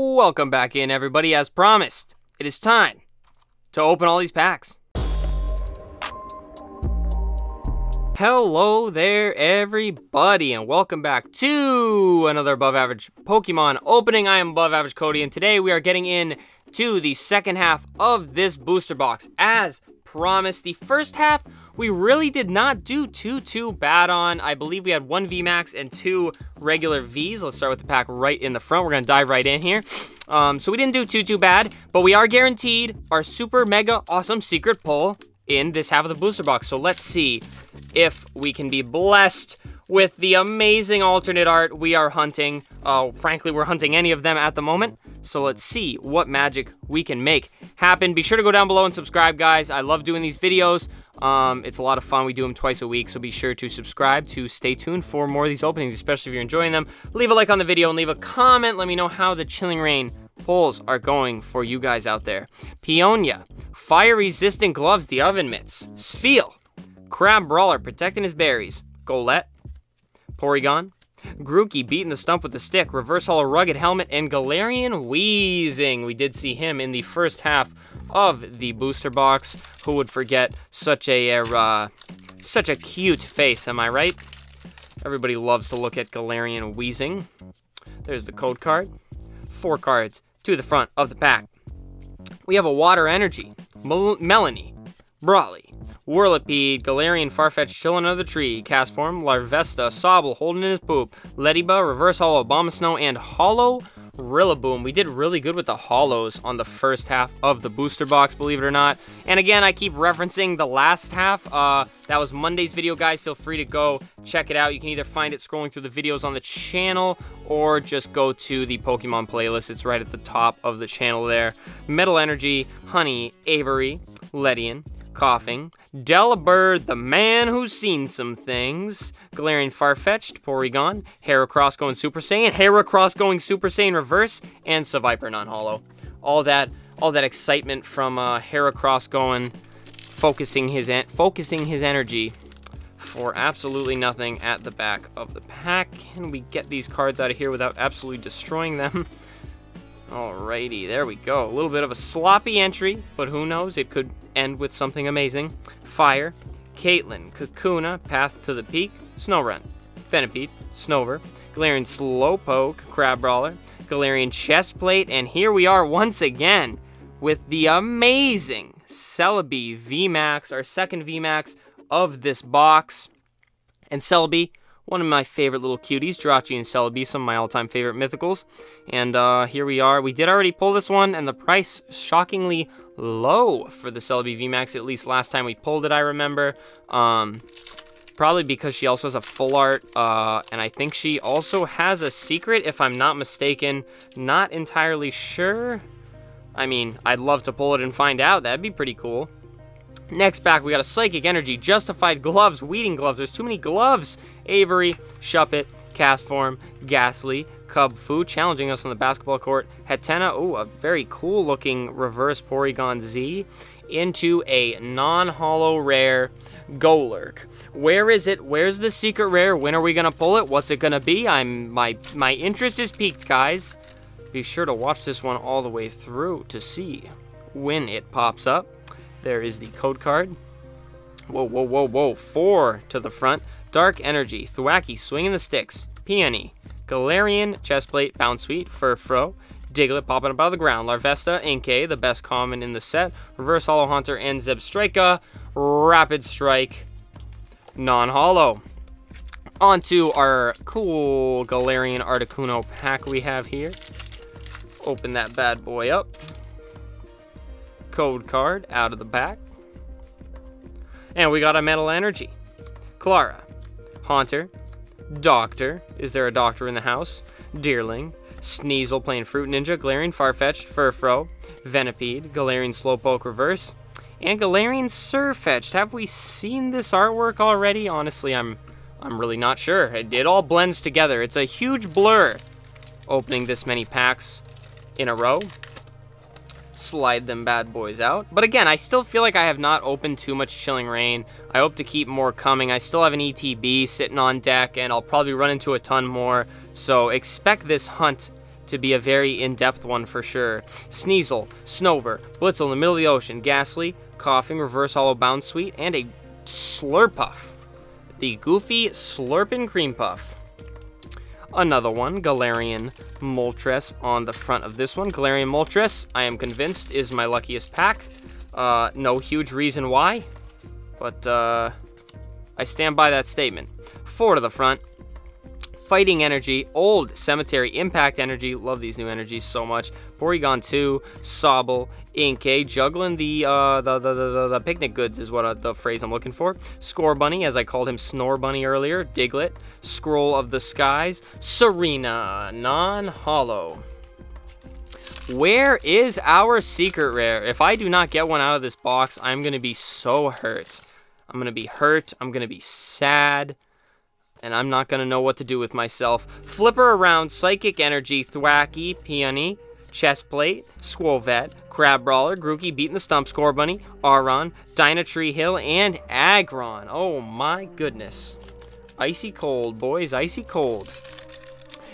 Welcome back in, everybody. As promised, it is time to open all these packs. Hello there, everybody, and welcome back to another above average Pokemon opening. I am above average Cody, and today we are getting in to the second half of this booster box. As promised, the first half we really did not do too, too bad on. I believe we had one VMAX and two regular Vs. Let's start with the pack right in the front. We're to dive right in here. Um, so we didn't do too, too bad, but we are guaranteed our super mega awesome secret pull in this half of the booster box. So let's see if we can be blessed with the amazing alternate art we are hunting. Uh, frankly, we're hunting any of them at the moment. So let's see what magic we can make happen. Be sure to go down below and subscribe, guys. I love doing these videos. Um, it's a lot of fun. We do them twice a week, so be sure to subscribe to stay tuned for more of these openings, especially if you're enjoying them. Leave a like on the video and leave a comment. Let me know how the Chilling Reign pulls are going for you guys out there. Peonia, fire-resistant gloves, the oven mitts. Spheal, Crabrawler protecting his berries. Golett, Porygon, Grookey beating the stump with the stick, Reverse Holo Rugged Helmet, and Galarian Wheezing. We did see him in the first half of the booster box. Who would forget such a uh, such a cute face? Am I right? Everybody loves to look at Galarian Wheezing. There's the code card. Four cards to the front of the pack. We have a Water Energy, Mel Melony, Brawly, Whirlipede, Galarian Farfetch chilling under the tree, Castform, Larvesta, Sobble holding in his poop, Ledyba, Reverse Holo, Abomasnow, and Holo Rillaboom. We did really good with the holos on the first half of the booster box, believe it or not. And again, I keep referencing the last half. Uh, that was Monday's video, guys. Feel free to go check it out. You can either find it scrolling through the videos on the channel or just go to the Pokemon playlist. It's right at the top of the channel there. Metal Energy, Honey, Avery, Ledian, Koffing, Delibird, the man who's seen some things, Galarian Farfetch'd, Porygon, Heracross going Super Saiyan, Heracross going Super Saiyan Reverse, and Seviper non-holo. All that, all that excitement from uh, Heracross going, focusing his focusing his energy for absolutely nothing at the back of the pack. Can we get these cards out of here without absolutely destroying them? Alrighty, there we go. A little bit of a sloppy entry, but who knows? It could end with something amazing. Fire, Caitlin, Kakuna, Path to the Peak, Snorunt, Venipede, Snover, Galarian Slowpoke, Crabrawler, Galarian Chestplate, and here we are once again with the amazing Celebi VMAX, our second VMAX of this box. And Celebi, one of my favorite little cuties, Jirachi and Celebi, some of my all-time favorite mythicals. And uh, here we are. We did already pull this one, and the price shockingly low for the Celebi VMAX, at least last time we pulled it, I remember. Um, probably because she also has a full art, uh, and I think she also has a secret, if I'm not mistaken. Not entirely sure. I mean, I'd love to pull it and find out. That'd be pretty cool. Next back, we got a Psychic Energy, Justified Gloves, Weeding Gloves. There's too many gloves. Avery, Shuppet, Castform, Gastly, Kubfu, challenging us on the basketball court. Hatenna, oh, a very cool looking reverse Porygon Z, into a non-holo rare Golurk. Where is it? Where's the secret rare? When are we gonna pull it? What's it gonna be? I'm my my interest is piqued, guys. Be sure to watch this one all the way through to see when it pops up. There is the code card. Whoa, whoa, whoa, whoa. Four to the front. Dark Energy, Thwackey swinging the sticks. Peony, Galarian, Chestplate, Bounsweet, Furfrou, Diglett popping up out of the ground, Larvesta, Inkay, the best common in the set, Reverse Holo Haunter, and Zebstrika, Rapid Strike, non-holo. Onto our cool Galarian Articuno pack we have here. Open that bad boy up code card out of the back. And we got a Metal Energy. Klara. Haunter. Doctor. Is there a doctor in the house? Deerling. Sneasel playing Fruit Ninja. Galarian Farfetch'd. Furfrou. Venipede. Galarian Slowpoke Reverse. And Galarian Sirfetch'd. Have we seen this artwork already? Honestly, I'm I'm really not sure. It, it all blends together. It's a huge blur opening this many packs in a row slide them bad boys out. But again, I still feel like I have not opened too much Chilling Reign. I hope to keep more coming. I still have an ETB sitting on deck, and I'll probably run into a ton more. So expect this hunt to be a very in-depth one for sure. Sneasel, Snover, Blitzle in the middle of the ocean, Gastly, Koffing, Reverse Holo Bounsweet, and a Slurpuff. The Goofy Slurpin Cream Puff. Another one, Galarian Moltres on the front of this one. Galarian Moltres, I am convinced, is my luckiest pack. Uh, no huge reason why, but uh, I stand by that statement. Four to the front. Fighting Energy, Old Cemetery, Impact Energy, love these new energies so much. Porygon 2, Sobble, Inkay, juggling the, uh, the, the, the, the, picnic goods is what uh, the phrase I'm looking for. Scorbunny, as I called him Snore Bunny earlier, Diglett, Scroll of the Skies, Serena, non-holo. Where is our secret rare? If I do not get one out of this box, I'm going to be so hurt. I'm going to be hurt. I'm going to be sad and I'm not to know what to do with myself. Flipper around Psychic Energy, Thwackey, Peony, Chestplate, Skwovet, Crabrawler, Grookey beating the Stump Scorbunny, Aron, Dynatree Hill, and Aggron. Oh my goodness. Icy cold, boys, icy cold.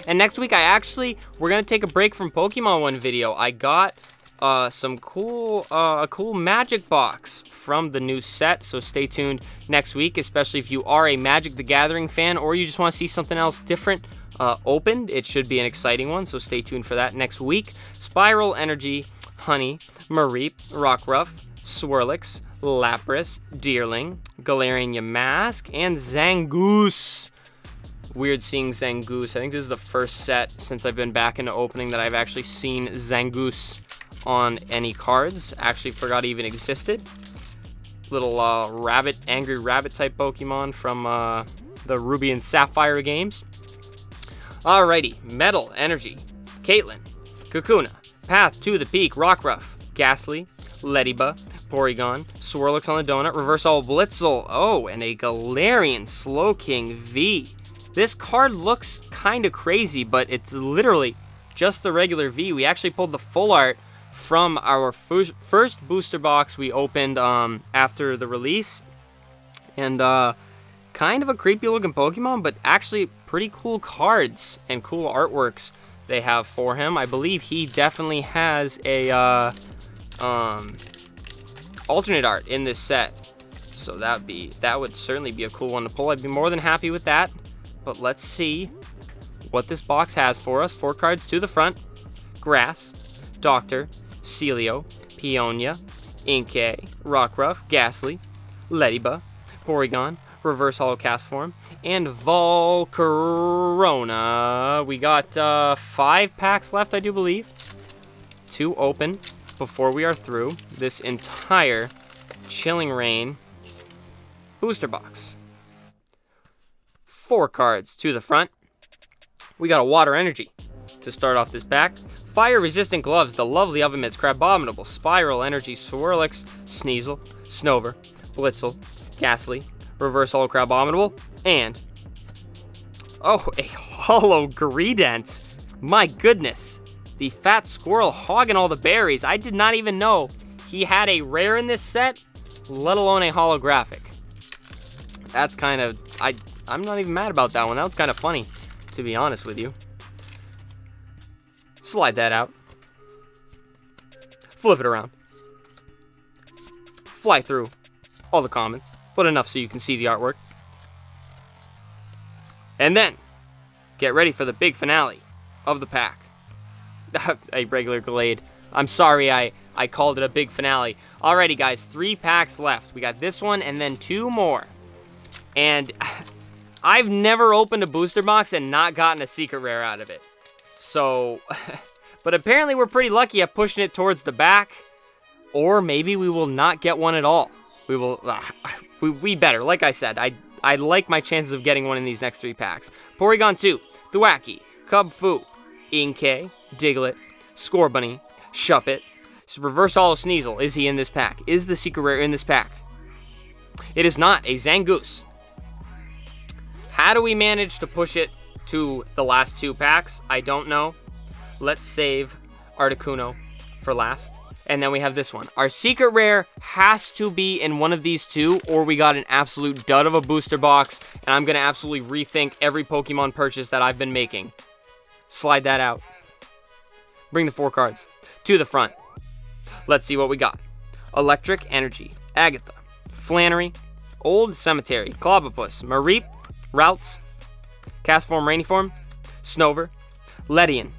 And next week, I actually, we're to take a break from Pokemon One video. I got uh, some cool, uh, a cool magic box from the new set. So stay tuned next week, especially if you are a Magic the Gathering fan or you just want to see something else different uh, opened. It should be an exciting one, so stay tuned for that next week. Spiral Energy, Honey, Mareep, Rockruff, Swirlix, Lapras, Deerling, Galarian Yamask, and Zangoose. Weird seeing Zangoose. I think this is the first set since I've been back into opening that I've actually seen Zangoose on any cards. Actually forgot even existed. Little uh, rabbit, angry rabbit type Pokemon from uh, the Ruby and Sapphire games. Alrighty, Metal, Energy, Caitlin, Kakuna, Path to the Peak, Rockruff, Gastly, Ledyba, Porygon, Swirlix on the Donut, Reverse All Blitzle, oh, and a Galarian Slowking V. This card looks kind of crazy, but it's literally just the regular V. We actually pulled the full art from our first booster box we opened um, after the release. And uh, kind of a creepy looking Pokemon, but actually pretty cool cards and cool artworks they have for him. I believe he definitely has a uh, um, alternate art in this set. So that be that would certainly be a cool one to pull. I'd be more than happy with that. But let's see what this box has for us. Four cards to the front. Grass, Doctor, Celio, Peonia, Inkay, Rockruff, Gastly, Ledyba, Porygon, Reverse Holo Cast Form, and Volcarona. We got uh, five packs left, I do believe, to open before we are through this entire Chilling Reign booster box. Four cards to the front. We got a Water Energy to start off this pack. Fire-resistant gloves, the lovely oven mitts, Crabominable, Spiral Energy, Swirlix, Sneasel, Snover, Blitzle, Gastly, Reverse Holo Crabominable, and... Oh, a Holo Greedent! My goodness! The fat squirrel hogging all the berries. I did not even know he had a rare in this set, let alone a holographic. That's kind of... I, I'm not even mad about that one. That was kind of funny, to be honest with you. Slide that out. Flip it around. Fly through all the comments, but enough so you can see the artwork. And then, get ready for the big finale of the pack. a regular Glade. I'm sorry I, I called it a big finale. Alrighty, guys, three packs left. We got this one and then two more. And I've never opened a booster box and not gotten a secret rare out of it. So, but apparently we're pretty lucky at pushing it towards the back. Or maybe we will not get one at all. We will, uh, we, we better. Like I said, I, I like my chances of getting one in these next three packs. Porygon 2, Thwackey, Kubfu, Inkay, Diglett, Scorbunny, Shuppet, Reverse Holo Sneasel. Is he in this pack? Is the secret rare in this pack? It is not a Zangoose. How do we manage to push it to the last two packs. I don't know. Let's save Articuno for last. And then we have this one. Our secret rare has to be in one of these two, or we got an absolute dud of a booster box, and I'm going to absolutely rethink every Pokemon purchase that I've been making. Slide that out. Bring the four cards to the front. Let's see what we got. Electric Energy, Agatha, Flannery, Old Cemetery, Clobbopus, Mareep, Routes, Castform, Rainy form, Snover, Ledian.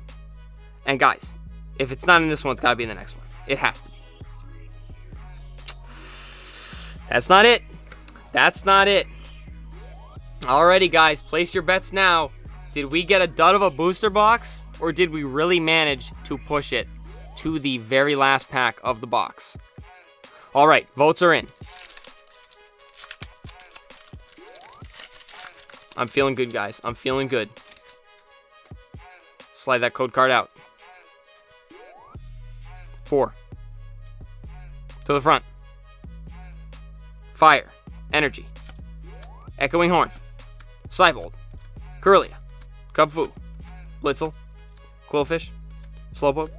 And guys, if it's not in this one, it's got to be in the next one. It has to be. That's not it. That's not it. Alrighty, guys, place your bets now. Did we get a dud of a booster box, or did we really manage to push it to the very last pack of the box? All right, votes are in. I'm feeling good, guys. I'm feeling good. Slide that code card out. Four. To the front. Fire. Energy. Echoing Horn. Cybold. Kirlia. Kubfu. Blitzle. Qwilfish. Slowpoke.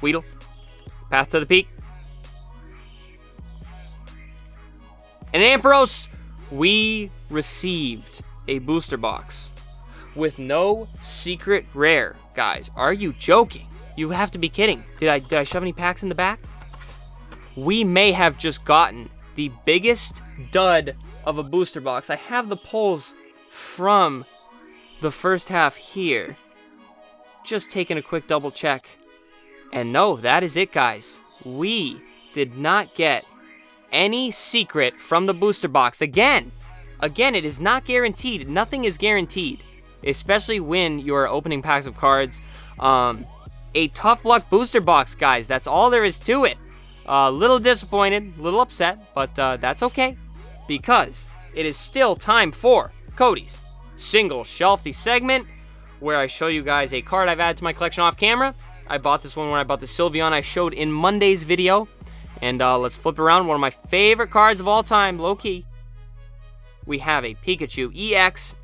Weedle. Path to the Peak. And Ampharos, we received a booster box with no secret rare. Guys, are you joking? You have to be kidding. Did I, did I shove any packs in the back? We may have just gotten the biggest dud of a booster box. I have the pulls from the first half here. Just taking a quick double check. And no, that is it, guys. We did not get any secret from the booster box. Again, again, it is not guaranteed. Nothing is guaranteed, especially when you are opening packs of cards. Um, a tough luck booster box, guys. That's all there is to it. A uh, little disappointed, a little upset, but uh, that's okay because it is still time for Cody's single shelfy segment where I show you guys a card I've added to my collection off camera. I bought this one when I bought the Sylveon I showed in Monday's video. And uh, let's flip around. One of my favorite cards of all time, low key. We have a Pikachu EX.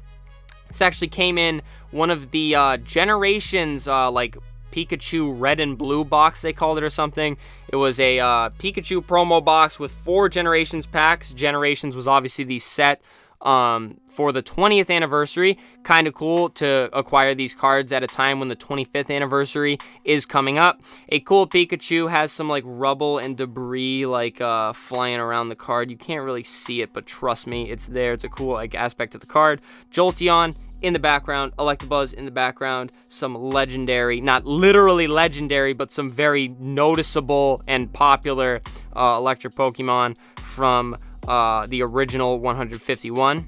This actually came in one of the uh, Generations, uh, like Pikachu red and blue box, they called it or something. It was a uh, Pikachu promo box with four Generations packs. Generations was obviously the set um, for the 20th anniversary. Kind of cool to acquire these cards at a time when the 25th anniversary is coming up. A cool Pikachu has some like rubble and debris like uh, flying around the card. You can't really see it, but trust me, it's there. It's a cool like aspect of the card. Jolteon in the background, Electabuzz in the background, some legendary, not literally legendary, but some very noticeable and popular uh, electric Pokemon from uh, the original 151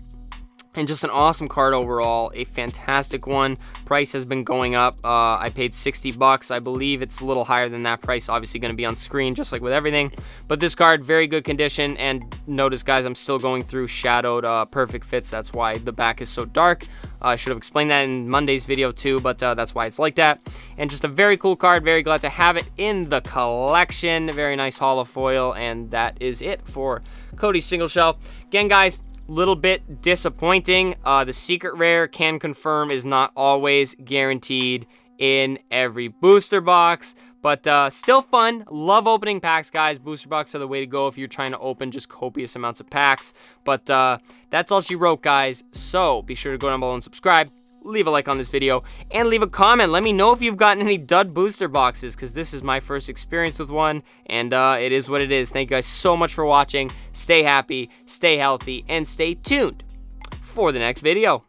and just an awesome card overall a fantastic one. Price has been going up. Uh, i paid 60 bucks. I believe it's a little higher than that price obviously going to be on screen just like with everything. But this card very good condition. And notice guys i'm still going through shadowed uh, perfect fits. That's why the back is so dark. Uh, i should have explained that in monday's video too but uh, that's why it's like that. And just a very cool card. Very glad to have it in the collection. Very nice holo foil. And that is it for cody's single shelf again guys little bit disappointing. Uh, the secret rare can confirm is not always guaranteed in every booster box, but uh, still fun. Love opening packs, guys. Booster box are the way to go if you're trying to open just copious amounts of packs. But uh, that's all she wrote, guys. So be sure to go down below and subscribe leave a like on this video, and leave a comment. Let me know if you've gotten any dud booster boxes, because this is my first experience with one, and uh, it is what it is. Thank you guys so much for watching. Stay happy, stay healthy, and stay tuned for the next video.